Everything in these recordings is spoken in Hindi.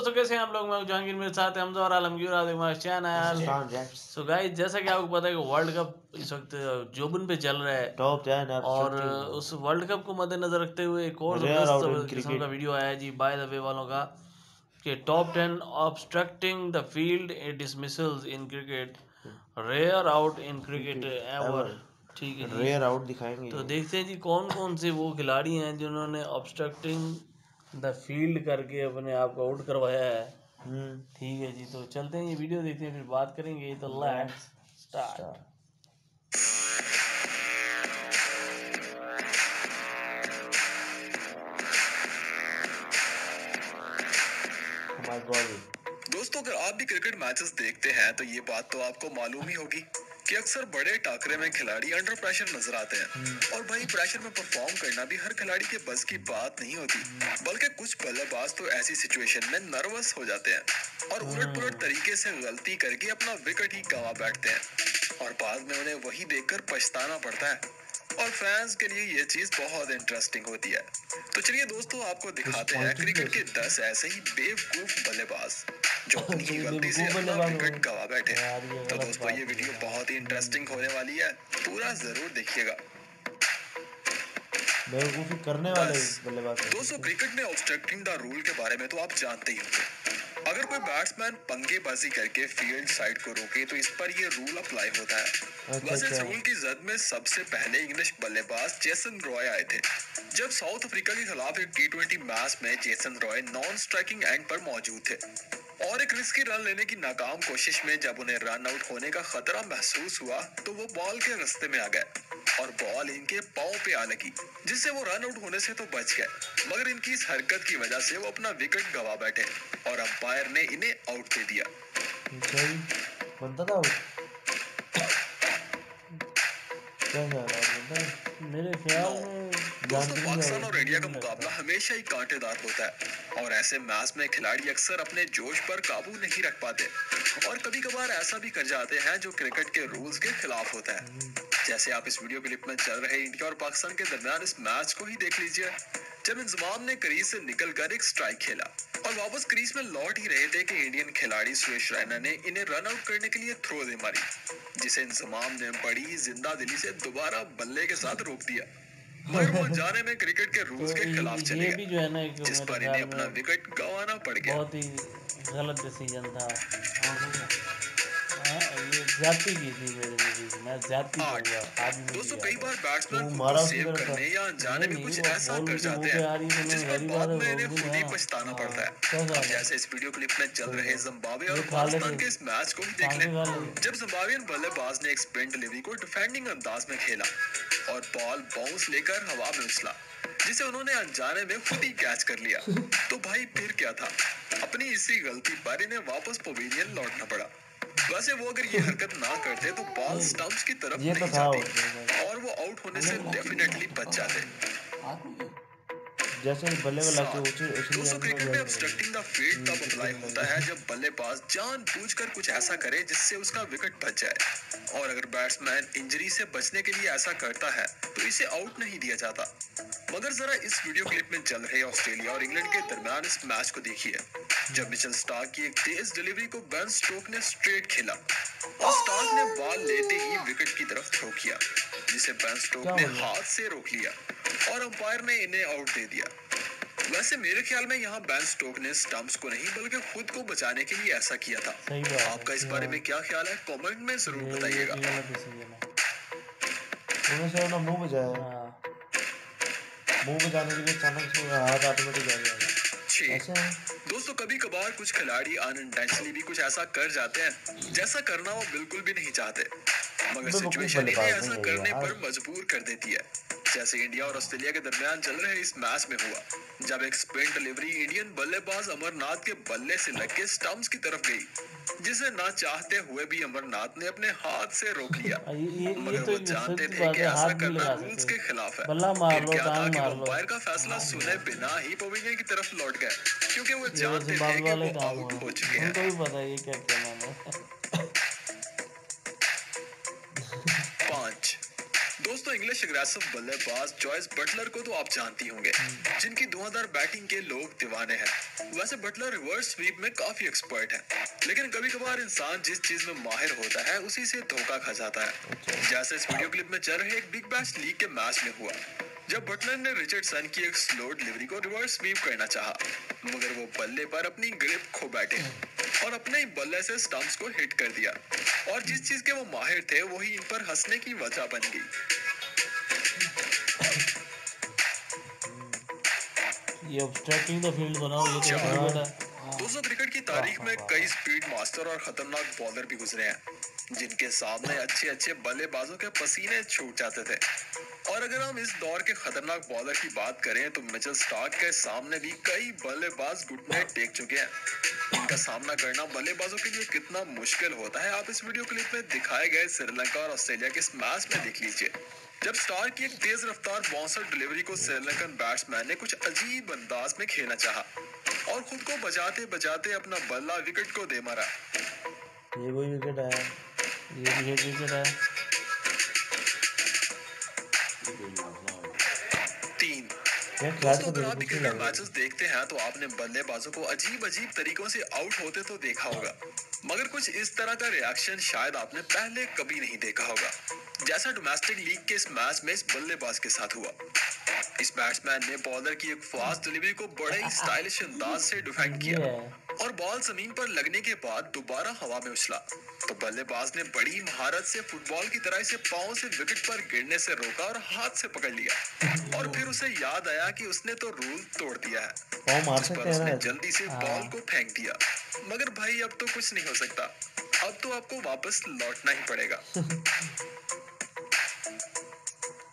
दोस्तों कैसे हैं आप लोग? मैं जहांगीर मेरे साथ है हमजा और आलमगीर चैनल। सो गाइस जैसा कि आपको पता है कि वर्ल्ड कप इस वक्त जोबन पे चल रहा है। टॉप और उस वर्ल्ड कप को मद्देनजर रखते हुए एक और किस्म का वीडियो आया जी बाय द वे वालों का कि top ten obstructing the field dismissals in cricket rare out in cricket ever ठीक है रेयर आउट दिखाएँगे तो देखते हैं जी कौन कौन से वो खिलाड़ी हैं जिन्होंने ऑब्स्ट्रक्टिंग द फ़ील्ड करके अपने आप को आउट करवाया है। हम्म। ठीक है जी तो चलते हैं ये वीडियो देखते हैं फिर बात करेंगे। तो लेट्स स्टार्ट दोस्तों अगर आप भी क्रिकेट मैचेस देखते हैं तो ये बात तो आपको मालूम ही होगी। कि अक्सर बड़े टाकरे में खिलाड़ी अंडर प्रेशर नज़र आते हैं हम्म। और भाई प्रेशर में परफॉर्म करना भी हर खिलाड़ी के बस की बात नहीं होती। बल्कि कुछ बल्लेबाज तो ऐसी सिचुएशन में नर्वस हो जाते हैं और उलट पुलट। तरीके से गलती करके अपना विकेट ही गवा बैठते हैं और बाद में उन्हें वही देखकर पछताना पड़ता है और फैंस के लिए ये चीज़ बहुत इंटरेस्टिंग होती है। तो चलिए दोस्तों आपको दिखाते हैं क्रिकेट के दस ऐसे ही बेवकूफ़ बल्लेबाज जो अपनी ही गलती से अपना विकेट गवा बैठे तो दोस्तों ये वीडियो बहुत ही इंटरेस्टिंग होने वाली है। पूरा ज़रूर देखिएगा। बेवकूफ़ी करने वाले बल्लेबाज दोस्तों क्रिकेट में ऑब्स्ट्रक्टिंग द रूल के बारे में तो आप जानते ही होंगे। अगर कोई बैट्समैन पंगेबाजी करके फ़ील्ड साइड को रोके तो इस पर ये रूल अप्लाई होता है। अच्छा, बस इस रूल अच्छा। की जद में सबसे पहले इंग्लिश बल्लेबाज जेसन रॉय आए थे। जब साउथ अफ्रीका के खिलाफ एक टी ट्वेंटी मैच में Jason Roy non striking end पर मौजूद थे। और एक रिस्की रन लेने की नाकाम कोशिश में जब उन्हें रन आउट होने का खतरा महसूस हुआ तो वो बॉल के रास्ते में आ गए। और बॉल इनके पाओ पे आ लगी जिससे वो रन आउट होने से तो बच गए। मगर इनकी इस हरकत की वजह से वो अपना विकेट गवा बैठे और अंपायर ने इन्हें आउट दे दिया। मेरे ख्याल में दोस्तों पाकिस्तान और इंडिया का मुकाबला हमेशा ही कांटेदार होता है और ऐसे मैच में खिलाड़ी अक्सर अपने जोश पर काबू नहीं रख पाते और कभी कभार ऐसा भी कर जाते हैं जो क्रिकेट के रूल्स के खिलाफ होता है। जैसे आप इस वीडियो क्लिप में चल रहे इंडिया और पाकिस्तान के दरमियान इस मैच को ही देख लीजिए। जब इंजमाम ने क्रीज से निकलकर एक स्ट्राइक खेला और वापस क्रीज में लौट ही रहे थे कि इंडियन खिलाड़ी सुरेश रैना ने इन्हें रन आउट करने के लिए थ्रो दे मारी जिसे इंजमाम ने बड़ी ज़िंदा दिली से दोबारा बल्ले के साथ रोक दिया। मगर वो जाने में क्रिकेट के रूल्स के खिलाफ चले गए जिस पर इन्हें अपना विकेट गंवाना पड़ गया। बहुत ही गलत डिसीज़न था। ज्यादती की थी मेरे लिए मैं ज्यादती कर गया आज दोस्तों कई बार बैट्समैन खुद को सेव करने या अनजाने में कुछ ऐसा कर जाते हैं जिस पर बाद में इन्हें खुद ही पछताना पड़ता है। अब जैसे इस वीडियो क्लिप में चल रहे जिम्बाब्वे और पाकिस्तान के इस मैच को ही देख लें। जब जिम्बाब्वियन बल्लेबाज ने एक स्पिन डिलीवरी को डिफेंडिंग अंदाज में खेला और बॉल बाउंस लेकर हवा में उछला जिसे उन्होंने अनजाने में खुद ही कैच कर लिया। तो भाई फिर क्या था? अपनी इसी गलती पर इन्हें वापस पवेलियन लौटना पड़ा। वैसे वो अगर ये हरकत ना करते तो बॉल स्टंप्स की तरफ़ नहीं तो जाती। और वो आउट होने से डेफिनेटली बच जाते। जैसे ही बल्ले वाला के ऊँचे दोस्तों क्रिकेट में ऑब्स्ट्रक्टिंग द फ़ील्ड तब अप्लाई होता है जब बल्लेबाज जानबूझकर कुछ ऐसा करे जिससे उसका विकेट बच जाए। और अगर बैट्समैन इंजरी से बचने के लिए ऐसा करता है तो इसे आउट नहीं दिया जाता। मगर जरा इस वीडियो क्लिप में चल रहे ऑस्ट्रेलिया और इंग्लैंड के दरमियान इस मैच को देखिए। जब मिचेल स्टार्क की एक तेज डिलीवरी को बेन स्टोक ने स्ट्रेट खेला। और स्टार्क ने बॉल लेते ही विकेट की तरफ़ थ्रो किया। जिसे बेन स्टोक ने हाथ से रोक लिया और अंपायर ने इन्हें आउट दे दिया। वैसे मेरे ख्याल में यहाँ बैन स्टोक ने स्टम्प्स को नहीं बल्कि खुद को बचाने के लिए ऐसा किया था। आपका इस बारे में क्या ख्याल है? कमेंट में ज़रूर बताइएगा। मुँह बजाया हाँ। मुँह बजाने के लिए अचानक हाथ ऑटोमेटिक आ गया। दोस्तों कभी कभार कुछ खिलाड़ी अनइंटेंशनली भी कुछ ऐसा कर जाते हैं जैसा करना वो बिल्कुल भी नहीं चाहते। मगर सिचुएशन इन्हें ऐसा करने पर मजबूर कर देती है। जैसे इंडिया और ऑस्ट्रेलिया के दरमियान चल रहे इस मैच में हुआ जब एक स्पिन डिलीवरी इंडियन बल्लेबाज अमरनाथ के बल्ले से लग के स्टम्प्स की तरफ़ गई जिसे ना चाहते हुए भी अमरनाथ ने अपने हाथ से रोक लिया। मगर तो वो जानते थे कि ऐसा करना रूल्स के खिलाफ है। फिर क्या था कि अंपायर का फैसला सुने बिना ही पवेलियन की तरफ़ लौट गए क्योंकि वो जानते थे कि वो आउट हो चुके हैं। दोस्तों इंग्लिश अग्रेसिव बल्लेबाज जॉयस बटलर को तो आप जानती होंगे जिनकी धुआंधार बैटिंग के लोग दीवाने हैं। वैसे बटलर रिवर्स स्वीप में काफ़ी एक्सपर्ट है लेकिन कभी कभार इंसान जिस चीज़ में माहिर होता है उसी से धोखा खा जाता है। जैसे इस वीडियो क्लिप में चल रहे एक बिग बैश लीग के मैच में हुआ जब बटलर ने रिचर्डसन की एक स्लो डिलीवरी को रिवर्स स्वीप करना चाहा, मगर वो बल्ले पर अपनी ग्रिप खो बैठे। और अपने ही बल्ले से स्टंप्स को हिट कर दिया। और जिस चीज़ के वो माहिर थे वही इन पर हंसने की वजह बन गई। ये ऑब्स्ट्रक्टिंग द फ़ील्ड बनाओ ये तो क्रिकेट है। दोस्तों क्रिकेट की तारीख में कई स्पीड मास्टर और खतरनाक बॉलर भी गुजरे हैं जिनके सामने अच्छे अच्छे बल्लेबाजों के पसीने छूट जाते थे। और अगर हम इस दौर के खतरनाक बॉलर की बात करें तो मिचेल स्टार्क के सामने भी कई बल्लेबाज घुटने टेक चुके हैं। इनका सामना करना बल्लेबाजों के लिए कितना मुश्किल होता है, आप इस वीडियो क्लिप में दिखाए गए श्रीलंका और ऑस्ट्रेलिया के इस मैच में देख लीजिए। जब स्टार की एक तेज रफ्तार बाउंसर डिलीवरी को श्रीलंकन बैट्समैन ने कुछ अजीब अंदाज में खेलना चाहा और खुद को बचाते बचाते अपना बल्ला विकेट को दे मारा। ये वही विकेट आया ये भी विकेट है। दोस्तों तो अगर आप क्रिकेट मैचेस देखते हैं तो आपने बल्लेबाजों को अजीब अजीब तरीकों से आउट होते तो देखा होगा। मगर कुछ इस तरह का रिएक्शन शायद आपने पहले कभी नहीं देखा होगा। जैसा डोमेस्टिक लीग के इस मैच में इस बल्लेबाज के साथ हुआ। इस बैट्समैन ने बॉलर की एक फास्ट डिलीवरी को बड़े ही स्टाइलिश अंदाज से डिफेंड किया। और बॉल ज़मीन पर लगने के बाद दोबारा हवा में उछला। तो बल्लेबाज ने बड़ी महारत से फुटबॉल की तरह इसे पाँव से विकेट पर गिरने से रोका और हाथ से पकड़ लिया। और फिर उसे याद आया कि उसने तो रूल तोड़ दिया है। जिस पर उसने जल्दी से हाँ। बॉल को फेंक दिया। मगर भाई अब तो कुछ नहीं हो सकता। अब तो आपको वापस लौटना ही पड़ेगा।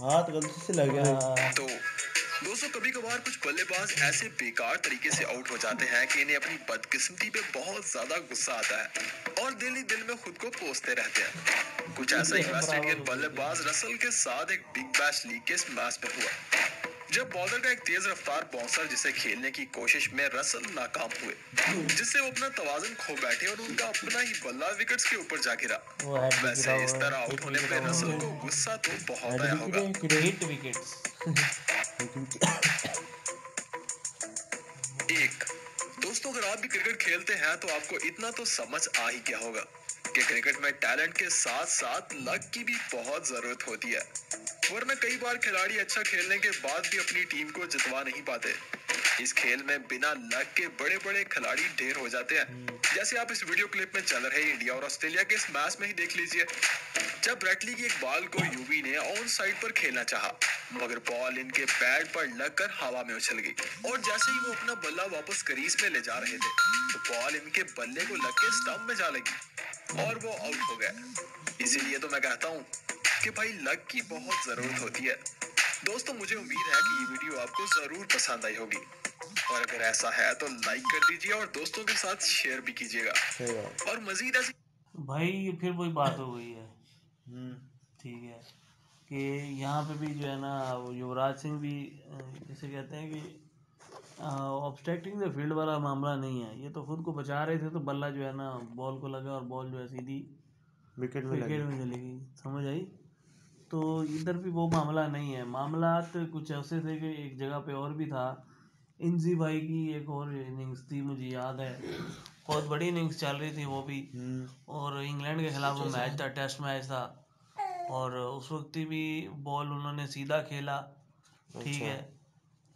हाथ गलती से लग गया। तो दोस्तों कभी कभार कुछ बल्लेबाज ऐसे बेकार तरीके से आउट हो जाते हैं कि इन्हें अपनी बदकिस्मती पे बहुत ज़्यादा गुस्सा आता है और दिल ही दिल में खुद को कोसते रहते हैं। कुछ ऐसा ही वेस्ट इंडियन बल्लेबाज रसल के साथ एक बिग बैश लीग के मैच में हुआ। जब बॉलर का एक तेज रफ्तार बाउंसर जिसे खेलने की कोशिश में रसल नाकाम हुए जिससे वो अपना तवाजन खो बैठे और उनका अपना ही बल्ला विकेट्स के ऊपर जा गिरा। वैसे इस तरह आउट होने पर रसल को गुस्सा तो बहुत आया होगा। एक दोस्तों अगर आप भी क्रिकेट खेलते हैं तो आपको इतना तो समझ आ ही गया होगा। कि क्रिकेट में टैलेंट के साथ साथ लक की भी बहुत ज़रूरत होती है। वरना कई बार खिलाड़ी अच्छा खेलने के बाद भी अपनी टीम को जितवा नहीं पाते। इस खेल में बिना लक के बड़े बड़े खिलाड़ी ढेर हो जाते हैं। जैसे आप इस वीडियो क्लिप में चल रहे इंडिया और ऑस्ट्रेलिया के इस मैच में ही देख लीजिए। जब ब्रेटली की एक बॉल को यूवी ने ऑन साइड पर खेलना चाहा, मगर बॉल इनके पैड पर लगकर हवा में उछल गई। और जैसे ही वो अपना बल्ला वापस क्रीज में ले जा रहे थे तो बॉल इनके बल्ले को लग के स्टंप में जा लगी। और वो आउट हो गया। इसीलिए तो मैं कहता हूँ कि भाई लक की बहुत ज़रूरत होती है। दोस्तों मुझे उम्मीद है कि ये वीडियो आपको ज़रूर पसंद आई होगी। और अगर ऐसा है तो लाइक कर दीजिए और दोस्तों के साथ शेयर भी कीजिएगा। और मजीद ऐसी भाई ये फिर वही बात हो गई है। हम्म। ठीक है। कि यहाँ पे भी जो है ना युवराज सिंह भी जैसे कहते हैं कि ऑब्स्ट्रक्टिंग द फ़ील्ड वाला मामला नहीं है। ये तो खुद को बचा रहे थे तो बल्ला जो है ना बॉल को लगा और बॉल जो है सीधी विकेट में विकेट में चली गई समझ आई? तो इधर भी वो मामला नहीं है। मामला तो कुछ ऐसे थे कि एक जगह पे और भी था। इंजी भाई की एक और इनिंग्स थी मुझे याद है। बहुत बड़ी इनिंग्स चल रही थी वो भी। हम्म। और इंग्लैंड के खिलाफ वो मैच था टेस्ट मैच था। और उस वक्त भी बॉल उन्होंने सीधा खेला। ठीक है।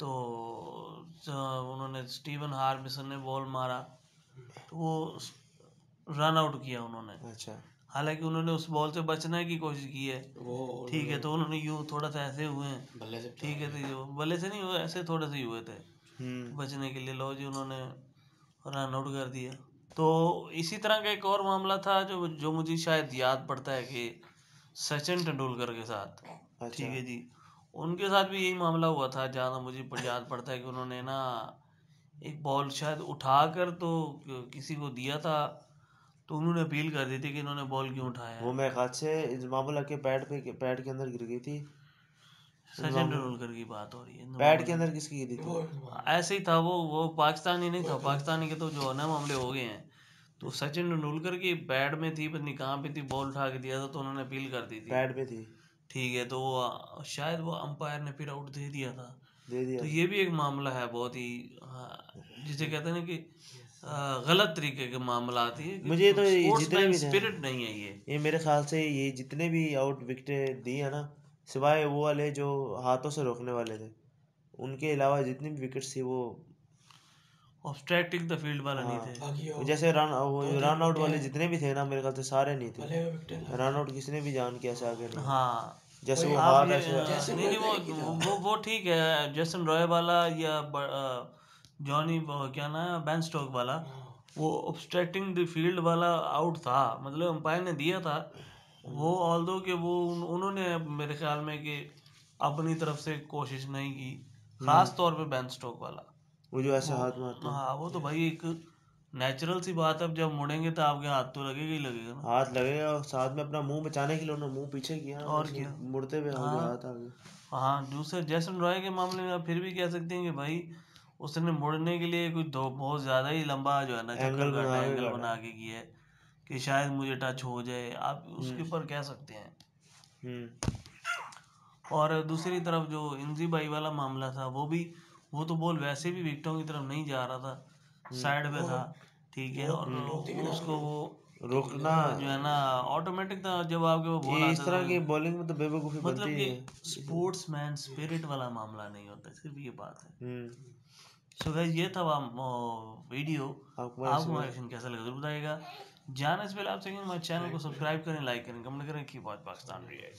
तो उन्होंने स्टीवन हार्मिसन ने बॉल मारा तो वो रन आउट किया उन्होंने। अच्छा। हालाँकि उन्होंने उस बॉल से बचने की कोशिश की है। ठीक है तो उन्होंने यूँ थोड़ा सा ऐसे हुए हैं। ठीक है तो बल्ले से नहीं हुए ऐसे थोड़े से हुए थे। हम्म। बचने के लिए लो जी उन्होंने रन आउट कर दिया। तो इसी तरह का एक और मामला था जो जो मुझे शायद याद पड़ता है कि सचिन तेंदुलकर के साथ। ठीक है जी। उनके साथ भी यही मामला हुआ था जहाँ मुझे याद पड़ता है कि उन्होंने ना एक बॉल शायद उठा कर तो किसी को दिया था तो उन्होंने अपील कर दी थी कि इन्होंने बॉल क्यों उठाया। वो मैं हाथ से मामला के पैड पे पैड के अंदर गिर गई थी। सचिन तेंदुलकर की बात हो रही है पैड के अंदर किसकी गिरी थी? ऐसे ही था वो वो पाकिस्तानी नहीं था पाकिस्तानी के तो जो है ना मामले हो गए हैं। तो सचिन तेंदुलकर की बैट में थी पता नहीं कहाँ पे थी बॉल उठा के दिया था तो उन्होंने अपील कर दी थी। पैड पे थी। ठीक है तो वो शायद वो अंपायर ने फिर आउट दे दिया था। दे दिया तो ये भी एक मामला है बहुत ही हाँ, जिसे कहते हैं ना कि गलत तरीके के मामला आती है मुझे तो ये जितने भी स्पिरिट नहीं है ये। ये मेरे ख्याल से ये जितने भी आउट विकेटें दी है ना सिवाय वो वाले जो हाथों से रोकने वाले थे उनके अलावा जितनी भी विकेट्स थी वो ऑब्स्ट्रैक्टिंग द फ़ील्ड वाला नहीं थे। जैसे रन वो रन आउट वाले जितने भी थे ना मेरे ख्याल से सारे नहीं थे। रन आउट किसी ने भी जान के ऐसे आगे हाँ। जैसे वो हाथ ऐसे नहीं नहीं वो वो वो ठीक है जैसन रॉय वाला या जॉनी क्या ना बैन स्टोक वाला वो ऑब्स्ट्रैक्टिंग द फ़ील्ड वाला आउट था। मतलब अंपायर ने दिया था। वो ऑल दो कि वो उन्होंने मेरे ख्याल में कि अपनी तरफ़ से कोशिश नहीं की खास तौर पे बैन स्टोक वाला। वो जो ऐसे हाथ मारते हैं। हाँ वो तो भाई एक नेचुरल सी बात है जब मुड़ेंगे तो आपके हाथ तो लगेगा ही लगेगा ना। हाथ लगेगा और साथ में अपना मुँह बचाने के लिए उन्होंने मुँह पीछे किया और क्या। मुड़ते हुए आगे हाथ आगे। हाँ दूसरे जैसन रॉय के मामले में आप फिर भी कह सकते हैं कि भाई उसने मुड़ने के लिए कुछ दो बहुत ज़्यादा ही लंबा जो है ना एंगल बना एंगल बना के किया है कि शायद मुझे टच हो जाए। आप उसके ऊपर कह सकते हैं। हम्म। और दूसरी तरफ़ जो इंजी बाई वाला मामला था वो भी वो तो बॉल वैसे भी विकेटों की तरफ़ नहीं जा रहा था साइड पे था ठीक है और उसको वो रोकना। जो है ना ऑटोमेटिक था जब आपके वो बॉल इस तरह की बॉलिंग में तो बेवकूफ़ी मतलब कि स्पोर्ट्समैन स्पिरिट वाला मामला नहीं होता सिर्फ़ ये बात है। हम्म। सो गाइस ये था वीडियो आपको हमारा एक्शन कैसा लगा ज़रूर बताइएगा। जाने से पहले आपसे हमारे चैनल को सब्सक्राइब करें लाइक करें कमेंट करें की बात पाकिस्तान रिएक्ट